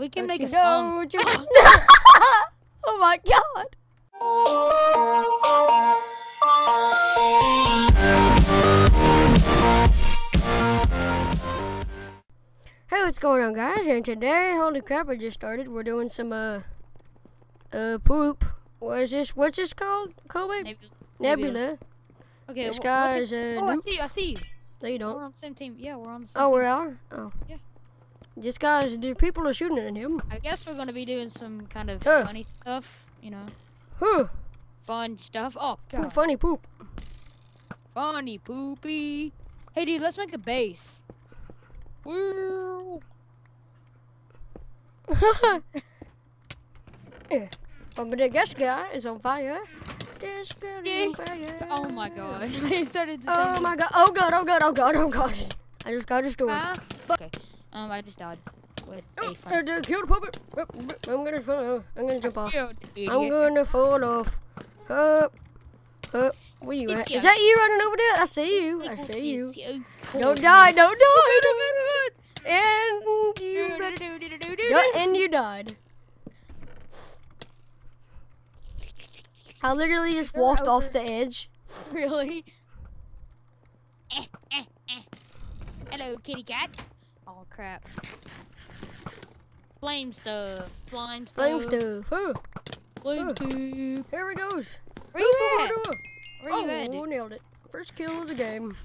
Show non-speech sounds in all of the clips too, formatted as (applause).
We can Don't make a song. (laughs) (laughs) (laughs) oh my god. Hey, what's going on, guys? And today, holy crap, I just started. We're doing some uh, uh, poop. What is this? What's this called, Kobe? Nebula. Nebula. Okay. This wh- guy what's is uh, Oh, I see you. I see you. No, you We're don't. on the same team. Yeah, we're on the same. Oh, team. we are. Oh. Yeah. This guy's. The people are shooting at him. I guess we're gonna be doing some kind of Uh. funny stuff. You know, Huh. fun stuff. Oh, Poop, funny poop. funny poopy. Hey, dude, let's make a base. Woo! (laughs) yeah. Oh, but the guest guy is on fire. This guy is on This- fire. Oh my God! (laughs) he started to. Oh my god. Oh god. Oh god. Oh god. Oh god. I just got destroyed. Okay. Um, I just died Oh, I fun. did kill the puppet. I'm gonna fall. I'm gonna jump off. I'm gonna fall off. Up. Up. Where you at? Is that you running over there? I see you. I see you. (laughs) Don't die. Don't die. And you. And you died. I literally just walked off the edge. (laughs) Really? Eh, eh, eh. Hello, kitty cat. Oh crap. Flame stuff. Flame stuff. Flame stuff. Huh. Flame Huh. Here it goes. Where you Boom, at? boom, boom. Where you oh, at? dude? nailed it. First kill of the game.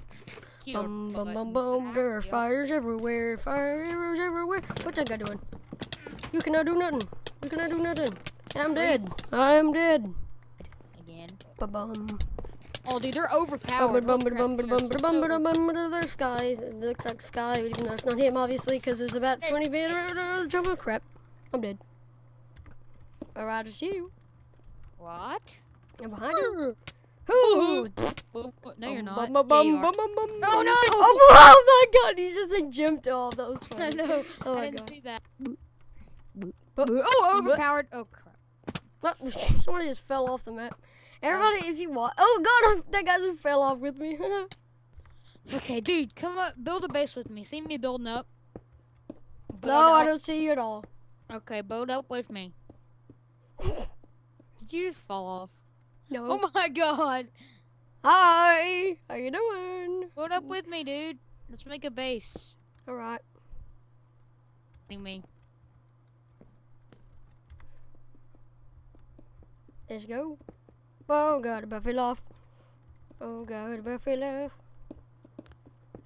Killed Bum, bum, bum, bum. There are fires everywhere. Fires everywhere. What's that guy doing? You cannot do nothing. You cannot do nothing. I'm dead. I'm dead. Again. Ba-bum. Oh, dude, they're overpowered. bum, Holy bum, crap, bum, they're bum, bum, so- bum, bum, There's Sky. It looks like Sky, even though it's not him, obviously, because there's about 20 feet. Jump oh, crap. I'm dead. Alright, it's you. What? I'm behind you. Who? No, you're not. Bum, bum, Yeah, bum, bum, bum, bum. Oh, no! Oh, (laughs) oh my god, he just like jumped off. That was I funny. know. Oh I my didn't god. see that. Oh, overpowered. Oh crap. (laughs) Somebody just fell off the map. Everybody, if you want. Oh god, that guy just fell off with me. (laughs) Okay, dude, come up, build a base with me. See me building up. Build no, I don't see you at all. Okay, build up with me. Did you just fall off? No. Oh my (laughs) god! Hi, how you doing? Build up with me, dude. Let's make a base. Alright. Me. Let's go. Oh god, fell off. Oh god, fell off.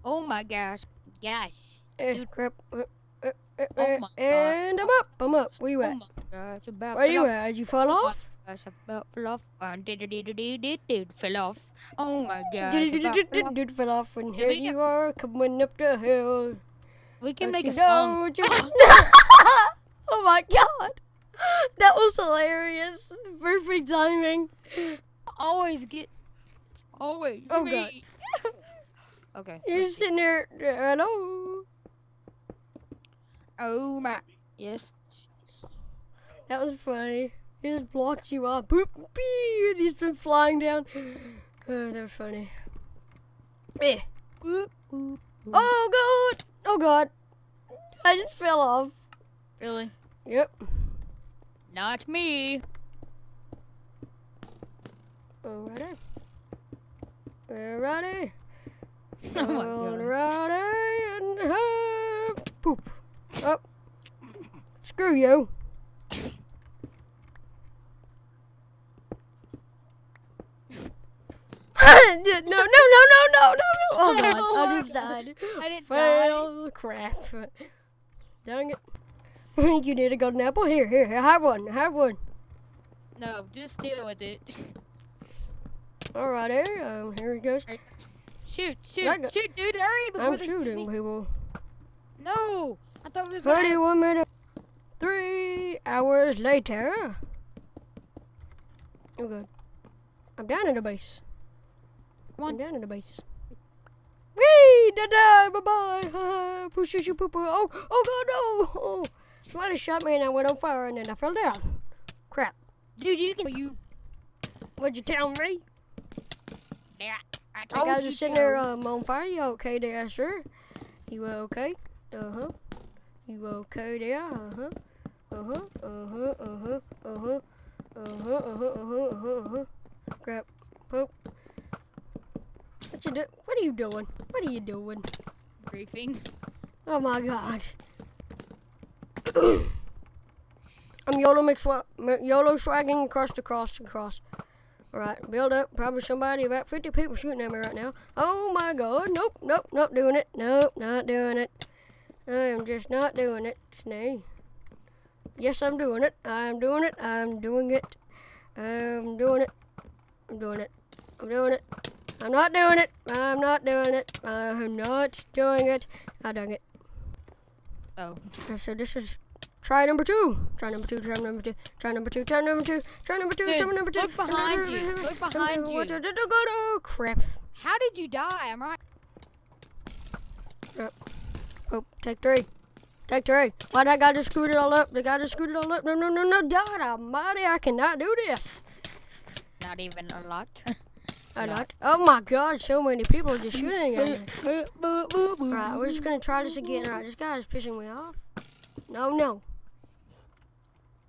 Oh my gosh. Gosh. Eh, Dude. crap. Uh, uh, uh, Oh uh, my God. and I'm up. I'm up. Where you Oh at? my gosh. About Where you off. at? Did you fall Oh my off? gosh, about fell off. Uh, did did did did did did fell off. Oh my gosh. Did did fell off. did fell off and Here here we go. you are coming up the hill. We can make a song. know what you- (laughs) (laughs) oh my god. (laughs) That was hilarious. Perfect timing. (laughs) Always get. Always. Oh, me. (laughs) okay. You're just sitting there. Hello. Oh my. Yes. That was funny. He just blocked you up. Boop, bee, and he's been flying down. (sighs) Oh, that was funny. Eh. Oop, oop, oop. Oh god! Oh god! I just fell off. Really? Yep. Not me. Alrighty. Alrighty. (laughs) Oh my god. Alrighty. And uh, poop. Up. Screw you. (laughs) no, no, no, no, no, no, no. Oh god, Oh I just died. (laughs) I didn't die. Fail. Crap. Dang it. you need a golden apple? Here, here, here, have one, have one. No, just deal with it. Alrighty, um, here he goes. Shoot, shoot, shoot, dude, hurry before I'm they shooting me. people. No, I thought we was gonna 31 minutes. Three hours later. Oh, good. I'm down in the base. Come on. I'm down in the base. Whee! Da da! Bye bye! Poo shoo shoo poo poo. Oh! Oh god no! Oh! Somebody shot me and I went on fire and then I fell down. Crap. Dude, you can. You. What'd you tell me? Yeah, I told got you just sitting there um, on fire. You okay there, sir? You okay? Uh huh. You okay there? Uh huh. Uh huh. Uh huh. Uh huh. Uh huh. Uh huh. Uh huh. Uh huh. Uh huh. Uh huh. Crap. Poop. What you do? What are you doing? What are you doing? Briefing. Oh my god. I'm YOLO mix YOLO swagging across the cross and cross. Alright, build up. Probably somebody, about 50 people shooting at me right now. Oh my god. Nope, nope, not doing it. Nope, not doing it. I am just not doing it. Snay. Yes, I'm doing it. I'm doing it. I'm doing it. I'm doing it. I'm doing it. I'm doing it. I'm not doing it. I'm not doing it. I'm not doing it. I done it. Oh. So this is try number two. Try number two. Try number two. Try number two. Try number two. Try number two. Dude, Try number two. look behind you. Look behind you. you. Crap. How did you die? I'm right. Oh, take three. Take three. Why that guy just screwed it all up? The guy just screwed it all up. No, no, no, no. God almighty, I cannot do this. Not even a lot. (laughs) A lot. Oh my god, so many people are just shooting at me. (laughs) Alright, we're just gonna try this again. Alright, this guy is pissing me off. No, no.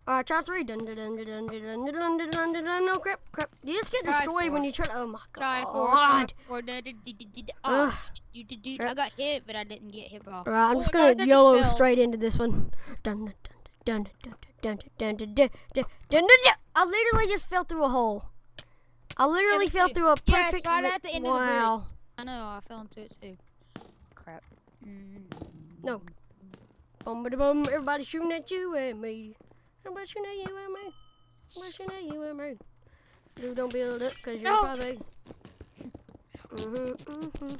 Alright, try three. Dun dun dun dun dun dun dun dun dun dun dun dun. No crap, crap. You just get destroyed when you try to. Oh my Try four, try god. four, da, da, da, da. Ugh. Oh, dude, dude, dude, I got hit, but I didn't get hit by. Alright, I'm Oh just gonna God, I just YOLO fell. straight into this one. Dun dun dun dun dun dun dun dun dun dun dun dun dun dun. I literally just fell through a hole. I literally fell through a Yeah, perfect. it's right ri- at the end of the bridge. I know, I fell into it too. Crap. Mm. No. Boom, ba boom. Everybody shooting at you and me. Everybody shooting at you know you and me. Everybody shooting at you and me. Dude, don't build up because you're No. probably. Mm-hmm, mm-hmm.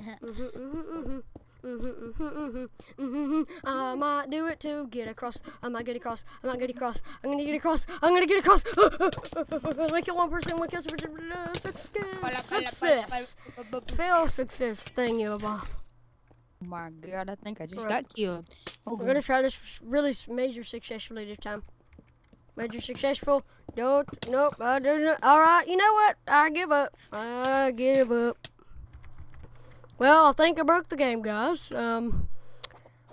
Mm-hmm, mm-hmm, mm-hmm. Mm-hmm, mm-hmm, mm-hmm. I might do it to get across. I might get across. I might get across. I'm gonna get across. I'm gonna get across. Make it one person. One kill. Success. Success. Fail success. Thing you about. Oh my god, I think I just got killed. Oh, We're gonna try this really major successfully this time. Major successful. Don't. Nope. I didn't. All right. You know what? I give up. I give up. Well, I think I broke the game, guys. Um.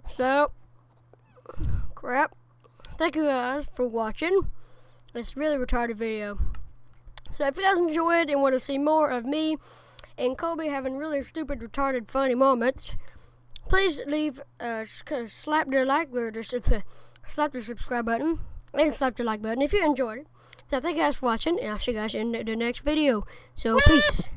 So. Crap. Thank you guys for watching. This really retarded video. So if you guys enjoyed and want to see more of me and Kobe having really stupid, retarded, funny moments, please leave uh slap the like button, (laughs) slap the subscribe button and slap the like button if you enjoyed it. So thank you guys for watching and I'll see you guys in the next video. So peace.